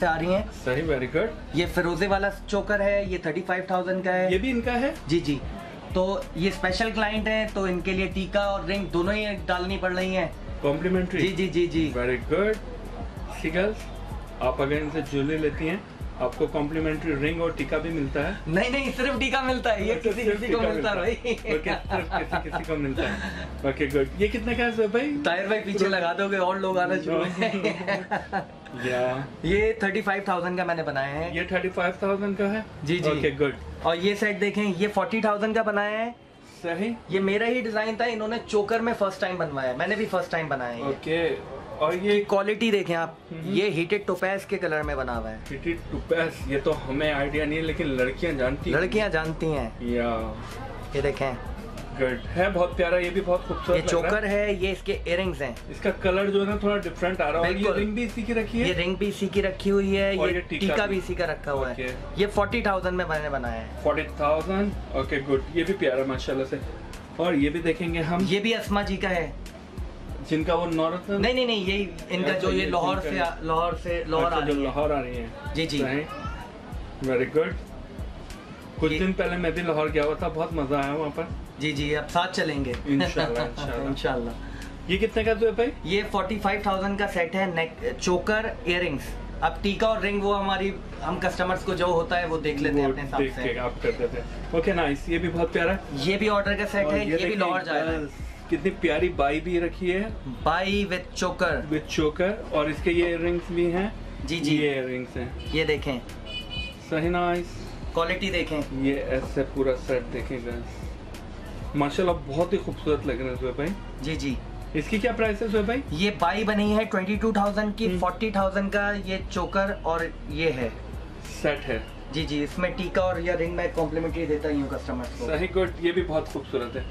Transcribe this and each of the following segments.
से आ रही हैं। सही वेरी गुड ये फिरोजे वाला चोकर है ये थर्टी फाइव थाउज़ेंड का है। ये भी इनका है? जी जी। तो ये स्पेशल क्लाइंट है तो इनके लिए टीका और रिंग दोनों ही डालनी पड़ रही है। कॉम्प्लीमेंट्री जी जी जी जी। वेरी गुड सी गर्ल्स आप अगर इनसे ज्वेलरी लेती हैं आपको कॉम्प्लीमेंट्री रिंग और टीका भी मिलता है? नहीं नहीं सिर्फ़ टीका मिलता है ये किसी किसी को मिलता है। भाई किसी किसी को मिलता है। ओके गुड ये कितने का है भाई? टायर भाई पीछे लगा दोगे और लोग आना शुरू ये थर्टी फाइव थाउज़ेंड का मैंने बनाया है ये थर्टी फाइव थाउज़ेंड का है जी, जी। ओके गुड और ये सेट देखें ये फोर्टी थाउज़ेंड का बनाया है सही ये मेरा ही डिज़ाइन था इन्होंने चोकर में फ़र्स्ट टाइम बनवाया है। मैंने भी फ़र्स्ट टाइम बनाया है। ओके और ये क्वालिटी देखें आप हम्म। ये हीटेड टोपैस के कलर में बना हुआ है फिटेड टू पैस ये तो हमें आइडिया नहीं है लेकिन लड़कियाँ जानती। लड़कियाँ जानती हैं या ये देखें गुड है बहुत प्यारा ये भी बहुत खूबसूरत ये। चोकर है ये इसके इयरिंग्स हैं। इसका कलर जो है ना थोड़ा डिफरेंट आ रहा है। ये रिंग भी इसी की रखी है? ये रिंग भी इसी की रखी हुई है ये ये टीका टीका भी। इसी का रखा हुआ है। ये फोर्टी थाउज़ेंड में मैंने बनाया है। फोर्टी थाउज़ेंड ओके गुड ये भी प्यारा माशाल्लाह से। और ये भी देखेंगे हम। ये भी अस्मा जी का है। जिनका वो नौरत्न नहीं नहीं नहीं यही इनका अच्छा, जो ये लाहौर से लाहौर से लाहौर आ अच्छा, रही है। लाहौर आ रही है। जी, जी। वेरी गुड कुछ दिन पहले मैं भी लाहौर गया हुआ था बहुत मज़ा आया वहाँ पर। जी जी अब साथ चलेंगे। इंशाल्लाह ये कितने का जो है भाई? ये फोर्टी फाइव थाउज़ेंड का सेट है नेक चोकर इयरिंग्स अब टीका और रिंग वो हमारी हम कस्टमर्स को जो होता है वो देख लेते हैं अपने हिसाब से। आप कर देते हैं। ओके नाइस ये भी बहुत प्यारा है। ये भी ऑर्डर का सेट है ये भी देखिए, लाहौर जाएगा गर्ल्स, कितनी प्यारी बाई भी रखी है। बाई विथ चोकर विद चोकर और इसके ये इयररिंग्स भी हैं। जी, जी। ये इयररिंग्स हैं। ये देखें। सही नाइस क्वालिटी देखें। ये ऐसे पूरा सेट देखें माशाल्लाह बहुत ही खूबसूरत लग रहे हैं भाई। जी जी। इसकी क्या प्राइस है भाई? ये बाई बनी है ट्वेंटी टू थाउज़ेंड की हम्म। फोर्टी थाउज़ेंड का ये चोकर और ये है। सेट है। जी जी इसमें टीका और या रिंग मैं कॉम्प्लीमेंट्री देता ही हूँ कस्टमर को। सही गुड ये भी बहुत खूबसूरत है।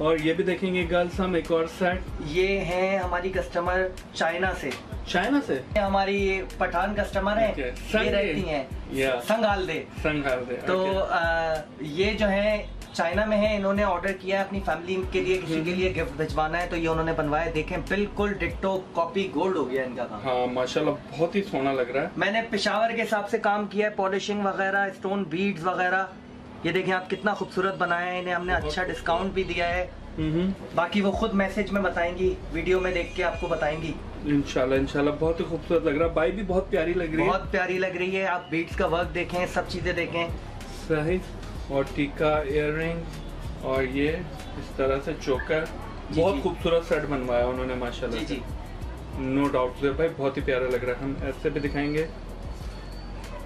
और ये भी देखेंगे गर्ल्स हम एक और सेट ये है हमारी कस्टमर चाइना से। चाइना से? ये हमारी पठान कस्टमर है। Okay. ये रहती। हैं। संगाल दे। संघार दे तो okay. आ, ये जो है चाइना में है इन्होंने ऑर्डर किया है अपनी फैमिली के लिए किसी के लिए गिफ्ट भिजवाना है तो ये उन्होंने बनवाया। देखें बिल्कुल डिट्टो कॉपी गोल्ड हो गया इनका काम। हाँ माशाल्लाह बहुत ही सोना लग रहा है। मैंने पिशावर के हिसाब से काम किया है पॉलिशिंग वगैरह स्टोन बीड्स वगैरह। ये देखें आप कितना खूबसूरत बनाया है इन्हें हमने अच्छा डिस्काउंट भी दिया है। बाकी वो खुद मैसेज में बताएँगी वीडियो में देख के आपको बताएँगी। इंशाल्लाह इंशाल्लाह बहुत ही खूबसूरत लग रहा है। बाई भी बहुत प्यारी लग रही है। बहुत प्यारी लग रही है आप बीड्स का वर्क देखें सब चीज़ें देखें। सही। और टीका इयररिंग और ये इस तरह से चोकर बहुत खूबसूरत सेट बनवाया उन्होंने माशाल्लाह जी नो डाउट भाई बहुत ही प्यारा लग रहा है। हम ऐसे भी दिखाएँगे।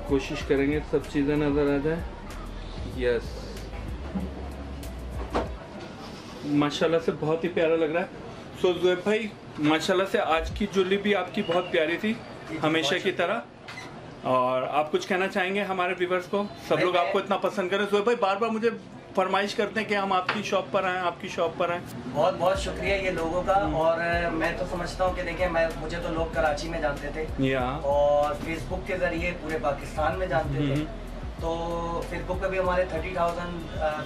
कोशिश करेंगे सब चीज़ें नज़र आ जाए। यस माशाल्लाह से बहुत ही प्यारा लग रहा है। सो जुएब भाई माशाल्लाह से आज की ज्वेलरी भी आपकी बहुत प्यारी थी हमेशा की तरह। और आप कुछ कहना चाहेंगे हमारे व्यूवर्स को? सब लोग आपको इतना पसंद करें। जुएब भाई बार बार मुझे फरमाइश करते हैं कि हम आपकी शॉप पर आए आपकी शॉप पर आए। बहुत बहुत शुक्रिया ये लोगों का। और मैं तो समझता हूँ कि देखें मैं मुझे तो लोग कराची में जानते थे। या और फेसबुक के ज़रिए पूरे पाकिस्तान में जानते थे। हम्म। तो फेसबुक पे भी हमारे थर्टी थाउज़ेंड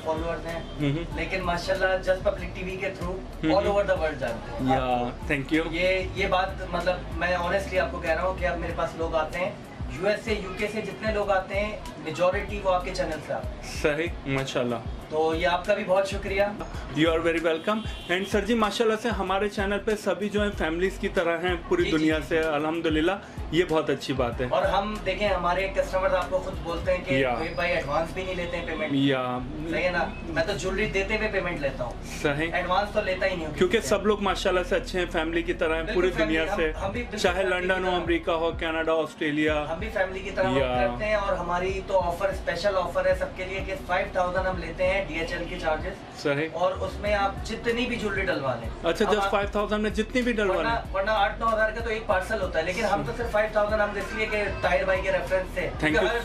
फॉलोअर्स हैं। लेकिन माशाल्लाह जस्ट पब्लिक टीवी के through. All over the world जानते हैं। या थैंक यू ये ये बात मतलब मैं ऑनेस्टली आपको कह रहा हूँ कि अब मेरे पास लोग आते हैं। यूएस से यूके से जितने लोग आते हैं मेजोरिटी वो आपके चैनल से आते हैं। सही माशाल्लाह। तो ये आपका भी बहुत शुक्रिया। You are very welcome and sir ji माशाल्लाह से हमारे चैनल पे सभी जो है फैमिलीज़ की तरह हैं पूरी जी, दुनिया जी। से अल्हम्दुलिल्लाह। ये बहुत अच्छी बात है। और हम देखें हमारे कस्टमर्स आपको खुद बोलते हैं कि। भाई एडवांस भी नहीं लेते हैं पेमेंट या। सही है ना? मैं तो ज्वेलरी देते हुए पेमेंट लेता हूँ। सही। एडवांस तो लेता ही नहीं हूँ। क्योंकि सब लोग माशाल्लाह से अच्छे हैं फैमिली की तरह हैं पूरी दुनिया से। हम- चाहे लंदन हो। अमेरिका हो कनाडा ऑस्ट्रेलिया हम भी फैमिली की तरह। करते हैं और हमारी तो ऑफ़र स्पेशल ऑफ़र है सबके लिए कि 5000 हम लेते हैं डीएचएल के चार्जेस सही। और उसमें आप जितनी भी ज्वेलरी डलवा लें। अच्छा जस्ट फाइव थाउज़ेंड में जितनी भी डलवा लें। वरना आठ नौ हज़ार का तो एक पार्सल होता है लेकिन हम तो सिर्फ़ फाइव थाउज़ेंड हम इसलिए कि ताहिर भाई के रेफरेंस से।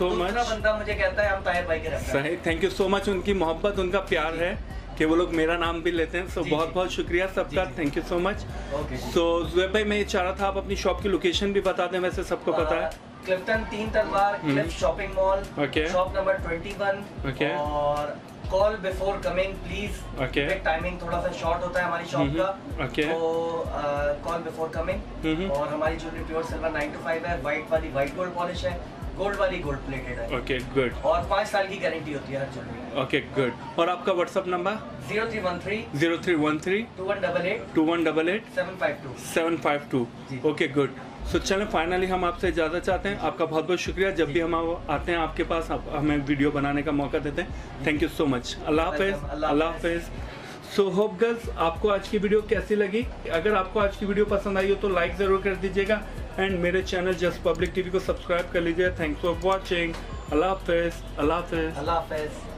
So much. बंदा मुझे कहता है हम ताहिर भाई के रेफरेंस सही थैंक यू सो मच उनकी मोहब्बत उनका प्यार है कि वो लोग मेरा नाम भी लेते हैं। सो जी, बहुत बहुत शुक्रिया सबका। Thank you so much Suhaib भाई मैं ये चाह रहा था आप अपनी शॉप की लोकेशन भी बता दें वैसे सबको पता है। क्लिफ्टन तीन तलवार। Shopping mall shop number 21 Okay. और call before coming please Okay. Timing थोड़ा सा शॉर्ट होता है हमारी शॉप हम्म, का। Okay. तो कॉल बिफोर कमिंग। और हमारी jewellery pure silver nine two five है। व्हाइट वाली व्हाइट गोल्ड पॉलिश है। गोल्ड वाली गोल्ड प्लेटेड है। ओके okay, गुड और पाँच साल की गारंटी होती है हर ज्वेलरी ओके गुड और आपका WhatsApp number zero three one three zero three one three two one double eight two one double eight seven five two seven five two okay good so चलें finally हम आपसे इजाज़त चाहते हैं। आपका बहुत बहुत शुक्रिया। जब भी हम आते हैं आपके पास आप हमें वीडियो बनाने का मौका देते हैं। थैंक यू सो मच अल्लाह हाफिज़। अल्लाह। हाफिज़। सो होप गर्ल्स आपको आज की वीडियो कैसी लगी? अगर आपको आज की वीडियो पसंद आई हो तो लाइक ज़रूर कर दीजिएगा। एंड मेरे चैनल जस्ट पब्लिक टीवी को सब्सक्राइब कर लीजिए। थैंक्स फॉर वॉचिंग अल्लाह हाफिज़। अल्लाह हाफिज़। अल्लाह हाफिज।